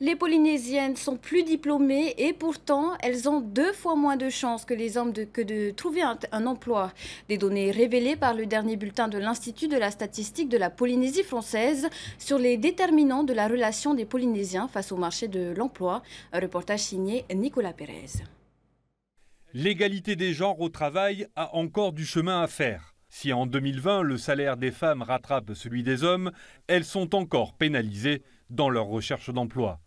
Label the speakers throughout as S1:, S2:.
S1: Les Polynésiennes sont plus diplômées et pourtant elles ont deux fois moins de chances que les hommes de, trouver un, un, emploi. Des données révélées par le dernier bulletin de l'Institut de la statistique de la Polynésie française sur les déterminants de la relation des Polynésiens face au marché de l'emploi. Un reportage signé Nicolas Pérez.
S2: L'égalité des genres au travail a encore du chemin à faire. Si en 2020 le salaire des femmes rattrape celui des hommes, elles sont encore pénalisées dans leur recherche d'emploi.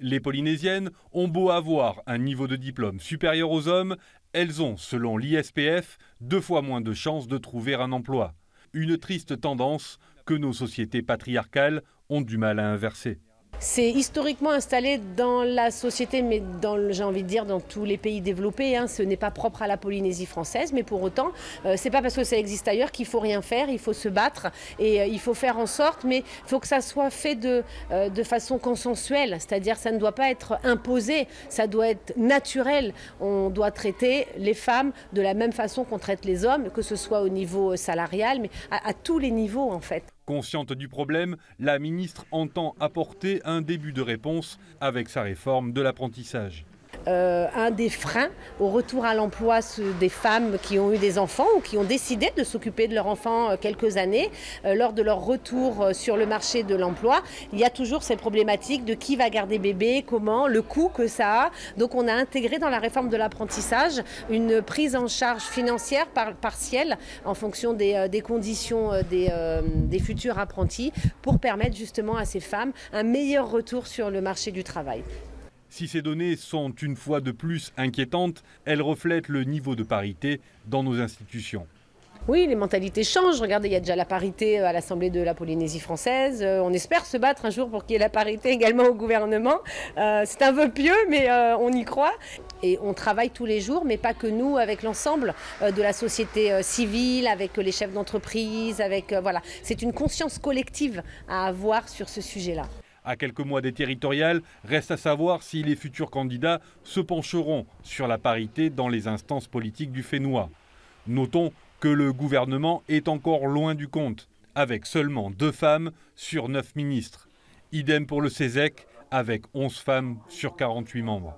S2: Les Polynésiennes ont beau avoir un niveau de diplôme supérieur aux hommes, elles ont, selon l'ISPF, deux fois moins de chances de trouver un emploi. Une triste tendance que nos sociétés patriarcales ont du mal à inverser.
S3: C'est historiquement installé dans la société, mais j'ai envie de dire dans tous les pays développés. Hein. Ce n'est pas propre à la Polynésie française, mais pour autant, euh, c'est pas parce que ça existe ailleurs qu'il faut rien faire. Il faut se battre et euh, il faut faire en sorte, mais il faut que ça soit fait de, euh, de façon consensuelle, c'est-à-dire ça ne doit pas être imposé, ça doit être naturel. On doit traiter les femmes de la même façon qu'on traite les hommes, que ce soit au niveau salarial, mais à tous les niveaux en fait.
S2: Consciente du problème, la ministre entend apporter un début de réponse avec sa réforme de l'apprentissage.
S3: Euh, un des freins au retour à l'emploi des femmes qui ont eu des enfants ou qui ont décidé de s'occuper de leurs enfants euh, quelques années euh, lors de leur retour sur le marché de l'emploi. Il y a toujours cette problématique de qui va garder bébé, comment, le coût que ça a. Donc on a intégré dans la réforme de l'apprentissage une prise en charge financière par, partielle en fonction des, conditions des futurs apprentis pour permettre justement à ces femmes un meilleur retour sur le marché du travail.
S2: Si ces données sont une fois de plus inquiétantes, elles reflètent le niveau de parité dans nos institutions.
S3: Oui, les mentalités changent. Regardez, il y a déjà la parité à l'Assemblée de la Polynésie française. Euh, on espère se battre un jour pour qu'il y ait la parité également au gouvernement. Euh, c'est un vœu pieux, mais euh, on y croit. Et on travaille tous les jours, mais pas que nous, avec l'ensemble euh, de la société euh, civile, avec les chefs d'entreprise, avec euh, voilà. C'est une conscience collective à avoir sur ce sujet-là.
S2: À quelques mois des territoriales, reste à savoir si les futurs candidats se pencheront sur la parité dans les instances politiques du Fénois. Notons que le gouvernement est encore loin du compte, avec seulement deux femmes sur neuf ministres. Idem pour le CESEC, avec 11 femmes sur 48 membres.